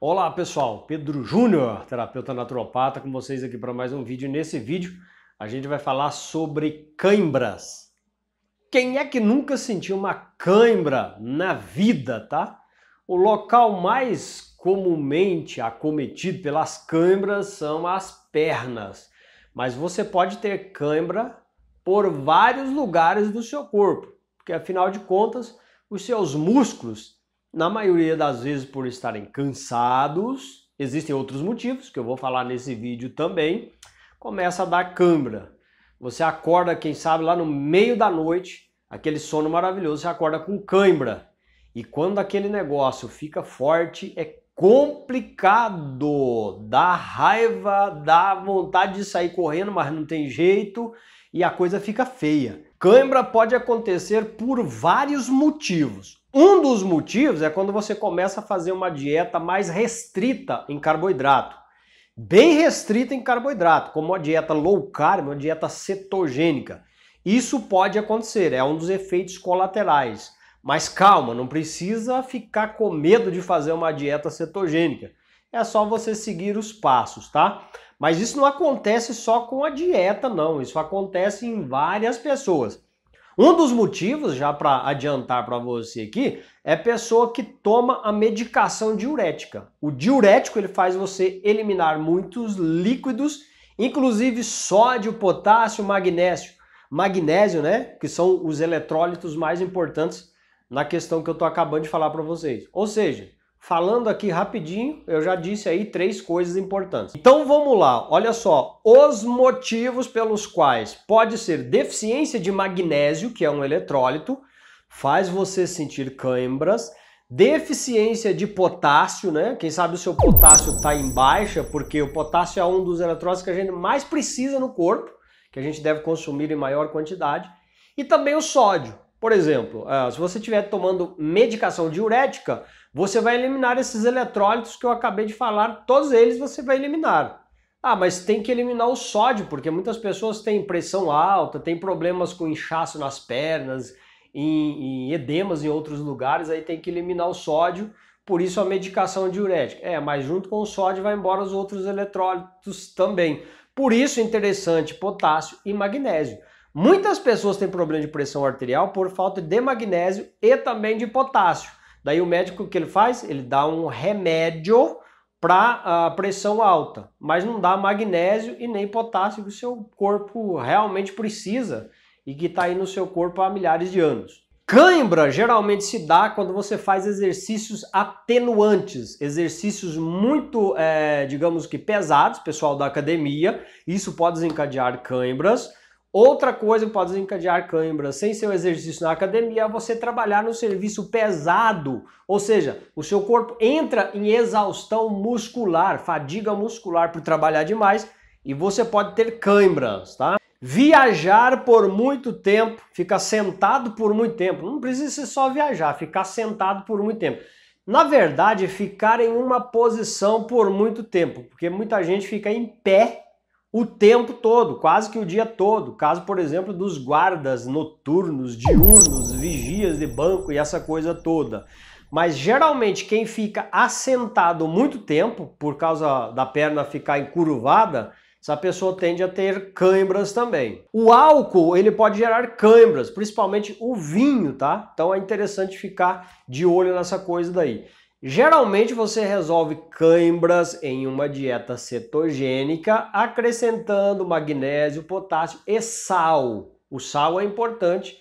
Olá pessoal, Pedro Júnior, terapeuta naturopata, com vocês aqui para mais um vídeo. Nesse vídeo a gente vai falar sobre cãibras. Quem é que nunca sentiu uma cãibra na vida, tá? O local mais comumente acometido pelas cãibras são as pernas, mas você pode ter cãibra por vários lugares do seu corpo, porque afinal de contas os seus músculos na maioria das vezes por estarem cansados, existem outros motivos que eu vou falar nesse vídeo também, começa a dar cãibra. Você acorda, quem sabe, lá no meio da noite, aquele sono maravilhoso, você acorda com cãibra. E quando aquele negócio fica forte, é complicado, dá raiva, dá vontade de sair correndo, mas não tem jeito e a coisa fica feia. Cãibra pode acontecer por vários motivos. Um dos motivos é quando você começa a fazer uma dieta mais restrita em carboidrato. Bem restrita em carboidrato, como uma dieta low carb, uma dieta cetogênica. Isso pode acontecer, é um dos efeitos colaterais. Mas calma, não precisa ficar com medo de fazer uma dieta cetogênica. É só você seguir os passos, tá? Mas isso não acontece só com a dieta, não. Isso acontece em várias pessoas. Um dos motivos, já para adiantar para você aqui, é pessoa que toma a medicação diurética. O diurético ele faz você eliminar muitos líquidos, inclusive sódio, potássio, magnésio. Magnésio, né, que são os eletrólitos mais importantes na questão que eu estou acabando de falar para vocês. Ou seja, Falando aqui rapidinho, eu já disse aí três coisas importantes. Então vamos lá, olha só, os motivos pelos quais pode ser deficiência de magnésio, que é um eletrólito, faz você sentir câimbras, deficiência de potássio, né? Quem sabe o seu potássio está em baixa, porque o potássio é um dos eletrólitos que a gente mais precisa no corpo, que a gente deve consumir em maior quantidade, e também o sódio. Por exemplo, ah, se você estiver tomando medicação diurética, você vai eliminar esses eletrólitos que eu acabei de falar, todos eles você vai eliminar. Ah, mas tem que eliminar o sódio, porque muitas pessoas têm pressão alta, têm problemas com inchaço nas pernas, em, em edemas em outros lugares, aí tem que eliminar o sódio, por isso a medicação diurética. É, mas junto com o sódio vai embora os outros eletrólitos também. Por isso é interessante potássio e magnésio. Muitas pessoas têm problema de pressão arterial por falta de magnésio e também de potássio. Daí o médico o que ele faz? Ele dá um remédio para a pressão alta, mas não dá magnésio e nem potássio que o seu corpo realmente precisa e que está aí no seu corpo há milhares de anos. Cãibra geralmente se dá quando você faz exercícios atenuantes, exercícios muito, é, digamos que pesados, pessoal da academia, isso pode desencadear cãibras. Outra coisa que pode desencadear cãibra sem seu exercício na academia é você trabalhar no serviço pesado, ou seja, o seu corpo entra em exaustão muscular, fadiga muscular por trabalhar demais e você pode ter cãibras, tá? Viajar por muito tempo, ficar sentado por muito tempo, não precisa ser só viajar, ficar sentado por muito tempo. Na verdade, ficar em uma posição por muito tempo, porque muita gente fica em pé o tempo todo, quase que o dia todo. Caso, por exemplo, dos guardas noturnos, diurnos, vigias de banco e essa coisa toda. Mas geralmente quem fica assentado muito tempo, por causa da perna ficar encurvada, essa pessoa tende a ter câimbras também. O álcool, ele pode gerar câimbras, principalmente o vinho, tá? Então é interessante ficar de olho nessa coisa daí. Geralmente você resolve cãibras em uma dieta cetogênica, acrescentando magnésio, potássio e sal. O sal é importante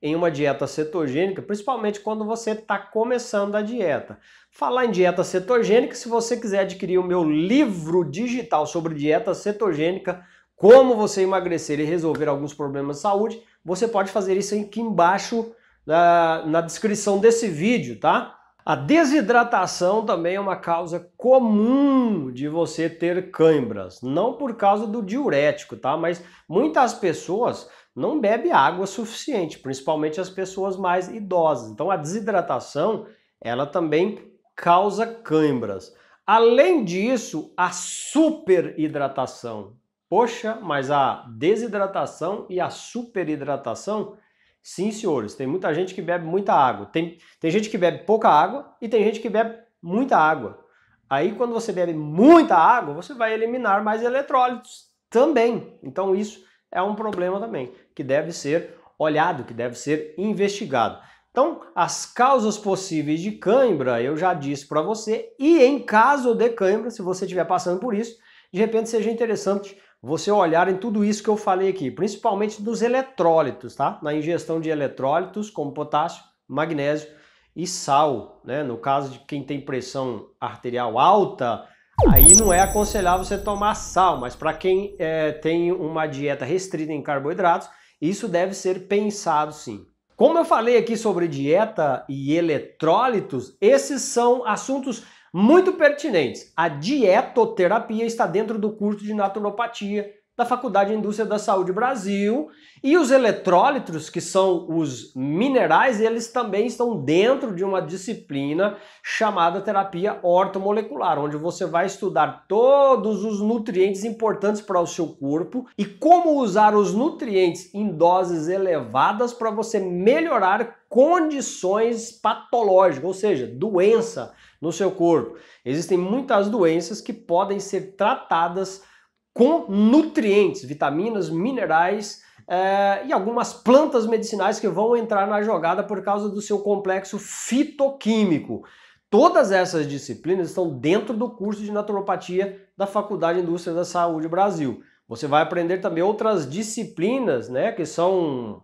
em uma dieta cetogênica, principalmente quando você está começando a dieta. Falar em dieta cetogênica, se você quiser adquirir o meu livro digital sobre dieta cetogênica, como você emagrecer e resolver alguns problemas de saúde, você pode fazer isso aqui embaixo na, na descrição desse vídeo, tá? A desidratação também é uma causa comum de você ter câimbras, não por causa do diurético, tá? Mas muitas pessoas não bebem água suficiente, principalmente as pessoas mais idosas. Então a desidratação, ela também causa câimbras. Além disso, a superidratação. Poxa, mas a desidratação e a superidratação Sim, senhores, tem muita gente que bebe muita água. Tem, tem gente que bebe pouca água e tem gente que bebe muita água. Aí quando você bebe muita água, você vai eliminar mais eletrólitos também. Então isso é um problema também, que deve ser olhado, que deve ser investigado. Então, as causas possíveis de cãibra, eu já disse para você, e em caso de cãibra, se você estiver passando por isso, de repente seja interessante você olhar em tudo isso que eu falei aqui, principalmente dos eletrólitos, tá? Na ingestão de eletrólitos como potássio, magnésio e sal, né? No caso de quem tem pressão arterial alta, aí não é aconselhável você tomar sal, mas para quem é, tem uma dieta restrita em carboidratos, isso deve ser pensado sim. Como eu falei aqui sobre dieta e eletrólitos, esses são assuntos muito pertinentes. A dietoterapia está dentro do curso de naturopatia da Faculdade de Indústria da Saúde Brasil. E os eletrólitos, que são os minerais, eles também estão dentro de uma disciplina chamada terapia ortomolecular, onde você vai estudar todos os nutrientes importantes para o seu corpo e como usar os nutrientes em doses elevadas para você melhorar condições patológicas, ou seja, doença no seu corpo. Existem muitas doenças que podem ser tratadas com nutrientes, vitaminas, minerais é, e algumas plantas medicinais que vão entrar na jogada por causa do seu complexo fitoquímico. Todas essas disciplinas estão dentro do curso de naturopatia da Faculdade de Indústria da Saúde Brasil. Você vai aprender também outras disciplinas, né, que são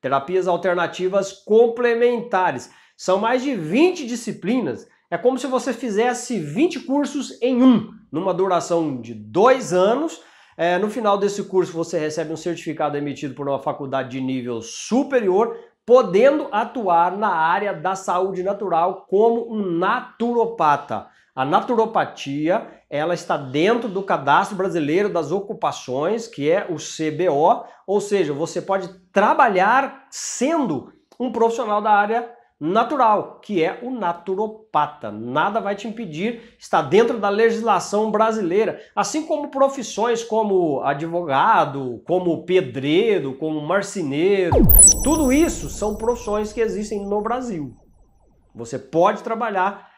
terapias alternativas complementares. São mais de 20 disciplinas. É como se você fizesse 20 cursos em um numa duração de dois anos. É, no final desse curso, você recebe um certificado emitido por uma faculdade de nível superior, podendo atuar na área da saúde natural como um naturopata. A naturopatia, ela está dentro do Cadastro Brasileiro das Ocupações, que é o CBO, ou seja, você pode trabalhar sendo um profissional da área natural, que é o naturopata. Nada vai te impedir, está dentro da legislação brasileira, assim como profissões como advogado, como pedreiro, como marceneiro. Tudo isso são profissões que existem no Brasil. Você pode trabalhar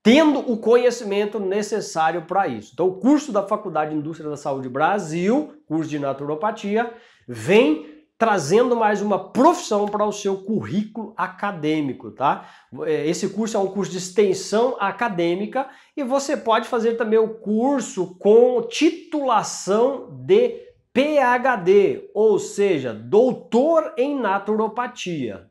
tendo o conhecimento necessário para isso. Então, o curso da Faculdade de Indústria da Saúde Brasil, curso de naturopatia, vem trazendo mais uma profissão para o seu currículo acadêmico, tá? É, esse curso é um curso de extensão acadêmica e você pode fazer também o curso com titulação de PhD, ou seja, doutor em naturopatia.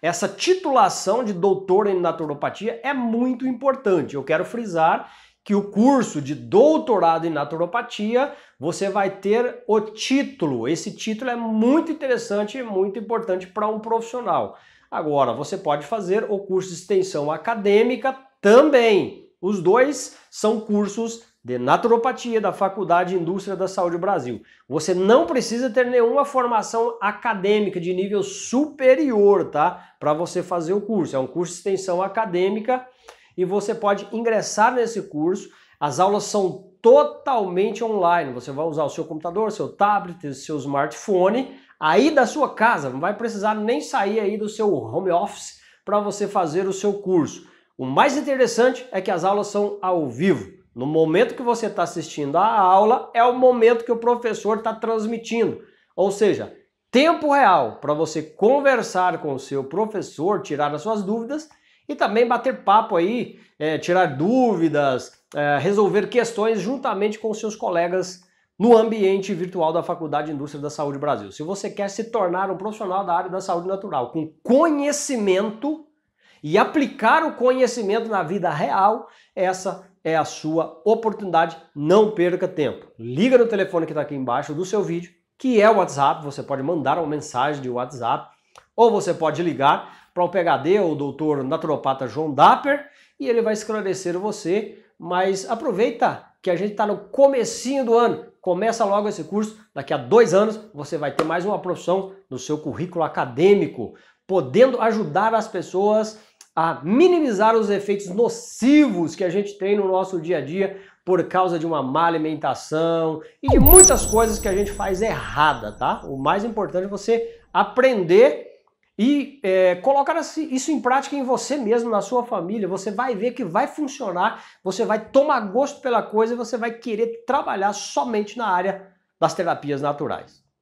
Essa titulação de doutor em naturopatia é muito importante. Eu quero frisar que o curso de doutorado em naturopatia você vai ter o título. Esse título é muito interessante e muito importante para um profissional. Agora, você pode fazer o curso de extensão acadêmica também. Os dois são cursos de naturopatia da Faculdade de Indústria da Saúde Brasil. Você não precisa ter nenhuma formação acadêmica de nível superior, tá? Para você fazer o curso. É um curso de extensão acadêmica e você pode ingressar nesse curso. As aulas são totalmente online. Você vai usar o seu computador, seu tablet, seu smartphone aí da sua casa. Não vai precisar nem sair aí do seu home office para você fazer o seu curso. O mais interessante é que as aulas são ao vivo. No momento que você está assistindo a aula, é o momento que o professor está transmitindo. Ou seja, tempo real para você conversar com o seu professor, tirar as suas dúvidas e também bater papo aí, é, tirar dúvidas, é, resolver questões juntamente com seus colegas no ambiente virtual da Faculdade de Indústria da Saúde Brasil. Se você quer se tornar um profissional da área da saúde natural com conhecimento e aplicar o conhecimento na vida real, essa é a sua oportunidade. Não perca tempo. Liga no telefone que está aqui embaixo do seu vídeo, que é o WhatsApp. Você pode mandar uma mensagem de WhatsApp ou você pode ligar para o PHD, o doutor naturopata João Dapper, e ele vai esclarecer você, mas aproveita que a gente está no comecinho do ano, começa logo esse curso, daqui a dois anos você vai ter mais uma profissão no seu currículo acadêmico, podendo ajudar as pessoas a minimizar os efeitos nocivos que a gente tem no nosso dia a dia por causa de uma má alimentação e de muitas coisas que a gente faz errada, tá? O mais importante é você aprender e é, colocar isso em prática em você mesmo, na sua família. Você vai ver que vai funcionar, você vai tomar gosto pela coisa e você vai querer trabalhar somente na área das terapias naturais.